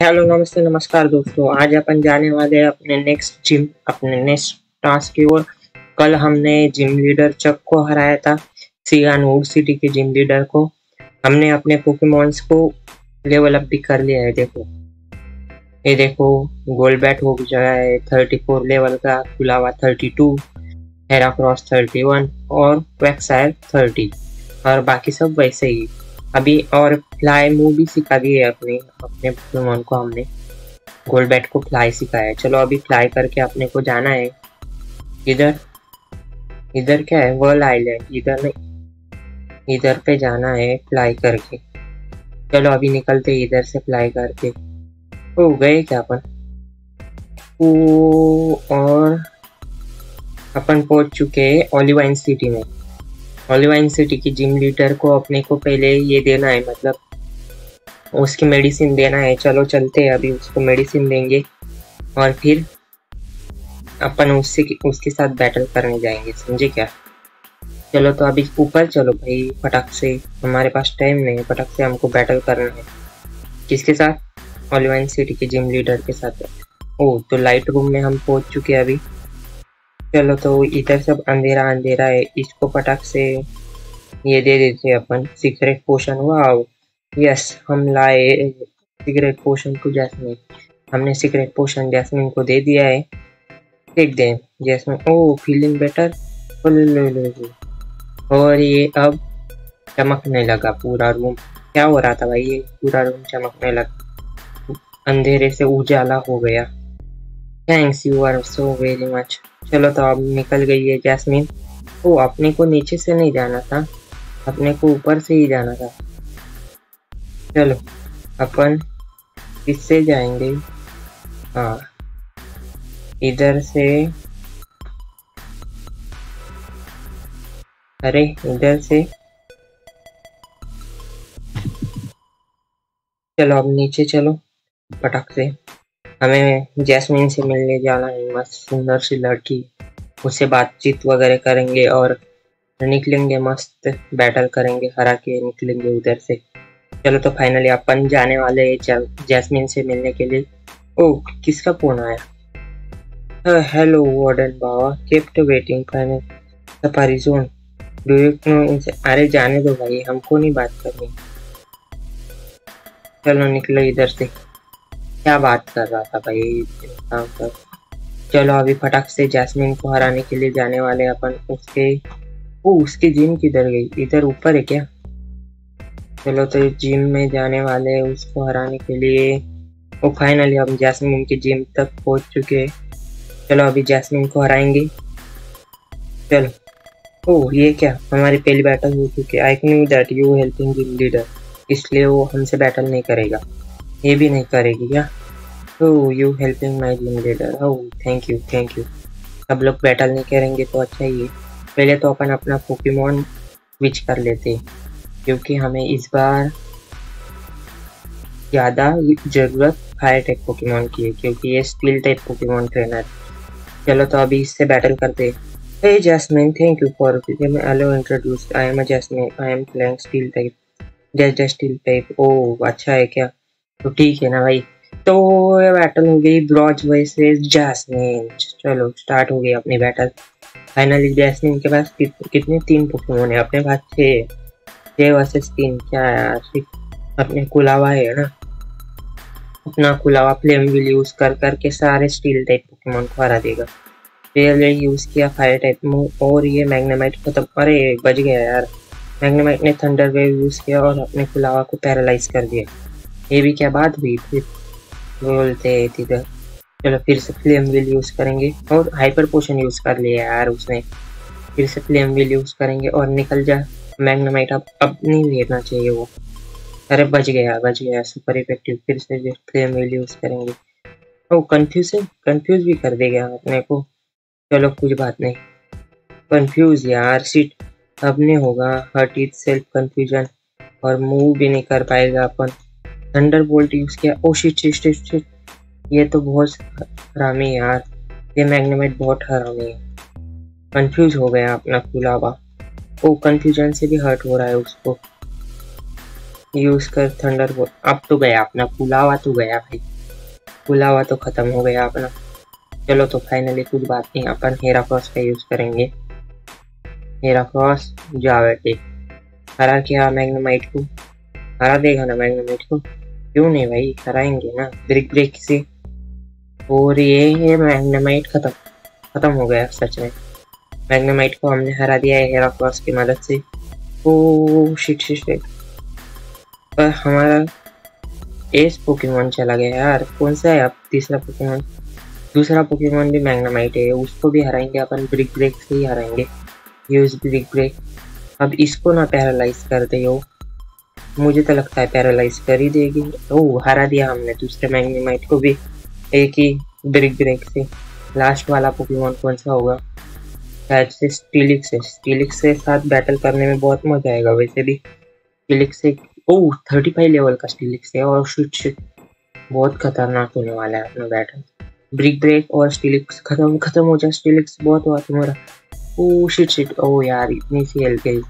Hello नमस्ते, नमस्कार दोस्तों। आज अपन जाने वाले हैं अपने नेक्स्ट जिम अपने नेक्स्ट टास्क की ओर। कल हमने जिम लीडर चक को हराया था सियान वुड सिटी के जिम लीडर को। हमने अपने पोकेमोन्स को लेवल अप भी कर लिया है, देखो। ये देखो गोल्ड बैट हो गया है थर्टी फोर लेवल का हुआ thirty two Heracross thirty one और वैक्सायर थर्टी और बाकी सब वैसे ही। अभी और फ्लाई मूव भी सिखा दी है अपने अपने पोकेमोन को हमने। गोल्ड बैट को फ्लाई सिखाया चलो अभी फ्लाई करके अपने को जाना है। इधर इधर क्या है? वर्ल्ड आइलैंड इधर नहीं, इधर पे जाना है फ्लाई करके। चलो अभी निकलते इधर से फ्लाई करके। ओ, गए क्या अपन? ओ, और अपन पहुँच चुके हैं ओलिवाइन सिटी में। ओलिवाइन सिटी की जिम लीडर को अपने को पहले ये देना है मतलब उसकी मेडिसिन देना है, चलो चलते हैं अभी, उसको मेडिसिन देंगे और फिर अपन उससे उसके साथ बैटल करने जाएँगे, समझे क्या? चलो तो अभी ऊपर चलो भाई, फटक से, हमारे पास टाइम नहीं है, फटक से हमको बैटल करना है। किसके साथ? ओलिवाइन सिटी के जिम लीडर के साथ। ओ तो लाइट रूम में हम पहुँच चुके हैं अभी। चलो तो इधर सब अंधेरा अंधेरा है। इसको पटाख से ये दे देते अपन। Secret potion wow. यस, हम लाए सीक्रेट पोशन टू जैसमिन। हमने सीक्रेट पोशन जैसमिन को दे दिया है। देख दे, जैसमिन। ओ फीलिंग बेटर और ये अब चमकने लगा पूरा रूम क्या हो रहा था भाई? ये पूरा रूम चमकने लगा। अंधेरे से उजाला हो गया। Thanks you are so very much चलो तो अब निकल गई है जैस्मिन। ओ, अपने को नीचे से नहीं जाना था। अपने को ऊपर से ही जाना था। चलो, अपन किससे जाएँगे। हाँ इधर से। अरे, इधर से। चलो, अब नीचे चलो, पटक से। हमें जैस्मिन से मिलने जाना है, मस्त सुंदर सी लड़की। उससे बातचीत वगैरह करेंगे और निकलेंगे मस्त बैटल करेंगे, हरा के निकलेंगे उधर से। चलो तो फाइनली अपन जाने वाले हैं जैस्मिन से मिलने के लिए। ओ, किसका फ़ोन आया? Hello warden Baoba kept waiting final safari zone do you know इनसे अरे जाने दो भाई, हमको नहीं बात करनी। चलो निकलो इधर से। क्या बात कर रहा था भाई? काम चलो अभी फटाक से जैस्मिन को हराने के लिए जाने वाले अपन। उसके वो उसकी जिम किधर गई? इधर ऊपर है क्या? चलो तो जिम में जाने वाले उसको हराने के लिए। वो फाइनली हम जैस्मिन की जिम तक पहुँच चुके चलो अभी जैस्मिन को हराएँगे। चलो। ओ, ये क्या? हमारी पहली बैटल हो चुकी है। I knew that you helping gym leader इसलिए वो हमसे बैटल नहीं करेगा। ये भी नहीं करेगी क्या? तो you helping my लिमिटेडर how thank you thank you अब लोग बैटल नहीं करेंगे तो अच्छा ही है। पहले तो अपन अपना पोकेमोन विच कर लेते क्योंकि हमें इस बार ज़्यादा ज़रूरत फायर टाइप पोकेमोन की है, क्योंकि ये स्टील टाइप पोकेमोन ट्रेनर चलो तो अभी इससे बैटल करते हे। Jasmine thank you for hello introduce I am a Jasmine I am playing steel type just steel type oh अच्छा है क्या? तो ठीक है ना भाई। तो ये बैटल हो गई ब्रॉज वर्सेस जैस्मिन चलो स्टार्ट हो गई अपनी बैटल फाइनली जैस्मिन के पास कि, कितने तीन पोकेमोन है? अपने पास छः छः वर्सेस तीन क्या यार? अपने कुलावा है ना। अपना कुलावा फ्लेम विल यूज़ कर करके सारे स्टील टाइप पोकेमोन को हरा देगा। पहले यूज़ किया फायर टाइप मूव और ये मैग्नेमाइट खत्म। अरे बच गया यार। मैग्नेमाइट ने थंडर वेव यूज़ किया और अपने कुलावा को पैरालाइज कर दिया। ये भी क्या बात हुई? फिर बोलते इधर। चलो, फिर से फ्लेम व्हील यूज़ करेंगे। और हाइपर पोशन यूज़ कर लिया यार उसने। फिर से फ्लेम व्हील यूज़ करेंगे और निकल जा। मैग्नामाइट अब अब नहीं लेना चाहिए वो। अरे, बच गया बच गया। सुपर इफ़ेक्टिव फिर से फ्लेम व्हील यूज़ करेंगे। ओ कंफ्यूज है कंफ्यूज भी कर देगा अपने को। चलो, कुछ बात नहीं। कन्फ्यूज़ यार सीट अब नहीं होगा। हर्ट इज़ सेल्फ कंफ्यूजन और मूव भी नहीं कर पाएगा अपन। थंडर बोल्ट यूज़ किया। ओ शिट शिट शिट शिट ये तो बहुत हरामी यार। ये मैग्नेमाइट बहुत हरामी है। कंफ्यूज हो गया अपना कुलावा ओ कंफ्यूजन से भी हर्ट हो रहा है उसको। यूज़ कर थंडर बोल अब तो गया अपना पुलावा तो गया भाई। पुलावा तो खत्म हो गया अपना। चलो तो फाइनली कुछ बात नहीं, अपन हेरा क्रॉस का यूज़ करेंगे। हेरा क्रॉस जावे हरा क्या मैग्नेमाइट को? हरा देगा ना मैग्नेमाइट को? क्यों नहीं भाई? हराएँगे ना। ब्रिक, ब्रेक से। और ये है मैग्नेमाइट खत्म। खत्म हो गया सच में। मैग्नेमाइट को हमने हरा दिया है हेरा क्रॉस की मदद से। ओ शिट शिट शिट पर हमारा एस पोकेमोन चला गया यार। कौन सा है अब तीसरा पोकेमोन दूसरा पोकेमोन भी मैग्नामाइट है। उसको भी हराएँगे अपन। ब्रिक, ब्रेक से ही हराएँगे। Use brick, break. अब इसको ना पैरालाइज कर दे हो मुझे तो लगता है पैरालाइज कर ही देगी। ओ हरा दिया हमने दूसरे मैग्नेमाइट को भी। एक ही ब्रिक ब्रेक से। लास्ट वाला पोकेमोन कौन सा होगा? शायद से स्टीलिक्स है। स्टीलिक्स के साथ बैटल करने में बहुत मज़ा आएगा वैसे भी। स्टीलिक्स से ओह थर्टी फाइव लेवल का स्टीलिक्स है। और शिट शिट बहुत खतरनाक होने वाला है अपना बैटल ब्रिक ब्रेक और स्टीलिक्स खत्म खत्म हो जाए। स्टीलिक्स बहुत हुआ तुम्हारा ओ शिट शिट ओ यार, इतनी सी हेल्थ गई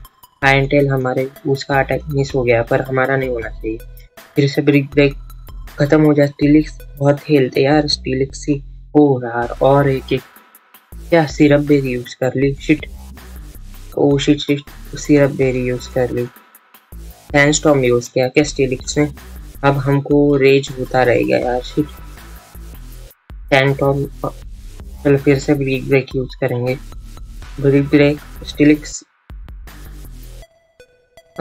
आयन टेल हमारे, उसका अटैक मिस हो गया, पर हमारा नहीं होना चाहिए। फिर से ब्रिक ब्रेक खत्म हो जाए स्टीलिक्स बहुत हेल्थ यार स्टीलिक्स ही ओ यार और एक एक, क्या सिरप बेरी यूज़ कर ली? Shit oh shit shit syrup berry use कर ली। सैंडस्टॉर्म यूज़ किया क्या स्टीलिक्स ने? अब हमको रेज होता रहेगा यार शिट सैंडस्टॉर्म चलो फिर से ब्रिक ब्रेक यूज़ करेंगे। ब्रिक ब्रेक स्टीलिक्स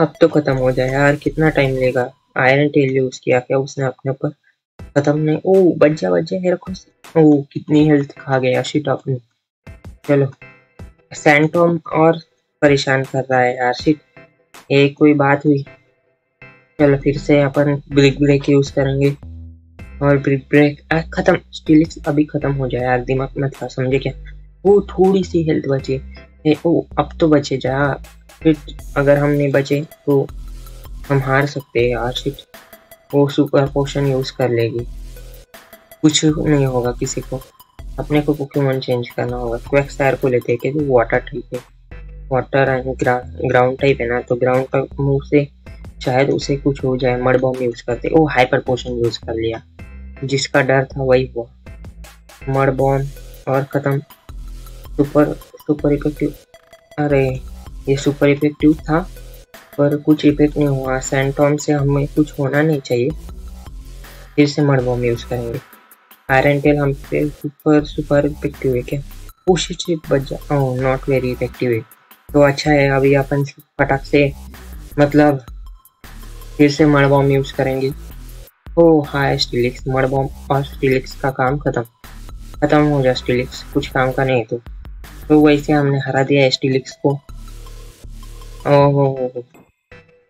अब तो खत्म हो जाए यार, कितना टाइम लेगा? आयरन टेल यूज़ किया क्या उसने अपने ऊपर? खत्म नहीं। ओ बच जा बच जा मेरे को ओ, कितनी हेल्थ खा गया शिट अपनी चलो। सैंटोम और परेशान कर रहा है यार शिट ये कोई बात हुई। चलो फिर से अपन ब्रिक ब्रेक यूज़ करेंगे। और ब्रिक ब्रेक खत्म। स्टिलिक्स अभी खत्म हो जाए यार, दिमाग मत था समझे क्या? वो थोड़ी सी हेल्थ बचे ए, ओ अब तो बचे जा। फिर अगर हम नहीं बचे तो हम हार सकते हैं यार। शिट वो सुपर पोशन यूज़ कर लेगी। कुछ नहीं होगा किसी को। अपने को पोकेमोन चेंज करना होगा। क्वेक स्टार को लेते हैं क्योंकि वाटर टाइप है वाटर एंड ग्राउंड टाइप है ना तो ग्राउंड का मुँह से शायद उसे कुछ हो जाए। मड बॉम्ब यूज़ करते वो हाइपर पोशन यूज़ कर लिया। जिसका डर था वही हुआ। मड बॉम्ब और खत्म। सुपर सुपर इफ़ेक्टिव अरे, ये सुपर इफ़ेक्टिव था, पर कुछ इफ़ेक्ट नहीं हुआ। सैंटॉम से हमें कुछ होना नहीं चाहिए। फिर से मड बॉम्ब यूज़ करेंगे। आयरन टेल हम पे सुपर सुपर इफ़ेक्टिव है क्या? कोशिश बच जा नॉट वेरी इफ़ेक्टिव है। तो अच्छा है, अभी अपन फटाक से मतलब फिर से मड बॉम्ब यूज़ करेंगे। ओ हाय स्टिलिक्स मड बॉम्ब और स्टिलिक्स का काम खत्म। खत्म हो जाए स्टिलिक्स कुछ काम का नहीं तो। तो वैसे हमने हरा दिया स्टिलिक्स को। ओहो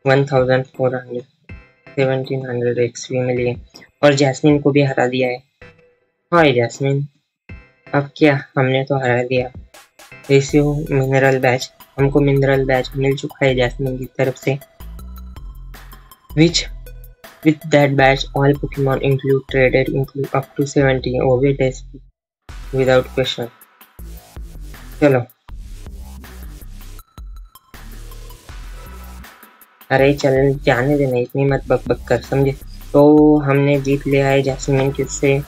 one thousand four hundred seventeen hundred X मिली और जैस्मिन को भी हरा दिया है। हाय जैस्मिन, अब क्या? हमने तो हरा दिया। ऐसे हो मिनरल बैच हमको मिनरल बैच मिल चुका है जैस्मिन की तरफ़ से। Which, with that badge all Pokemon include traded include up to 70 OV days without question चलो। अरे चल जाने देना, इतनी मत बक बक कर, समझे? तो हमने जीत लिया है जैसमिन किससे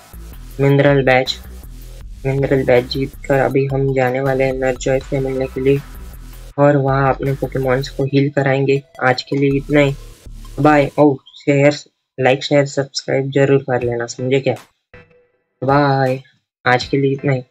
मिनरल बैच। मिनरल बैच जीत कर अभी हम जाने वाले हैं नर्जॉय से मिलने के लिए। और वहाँ अपने पोकेमॉन्स को हील कराएँगे। आज के लिए इतना ही। Bye oh share like share subscribe ज़रूर कर लेना, समझे क्या? बाय आज के लिए इतना ही।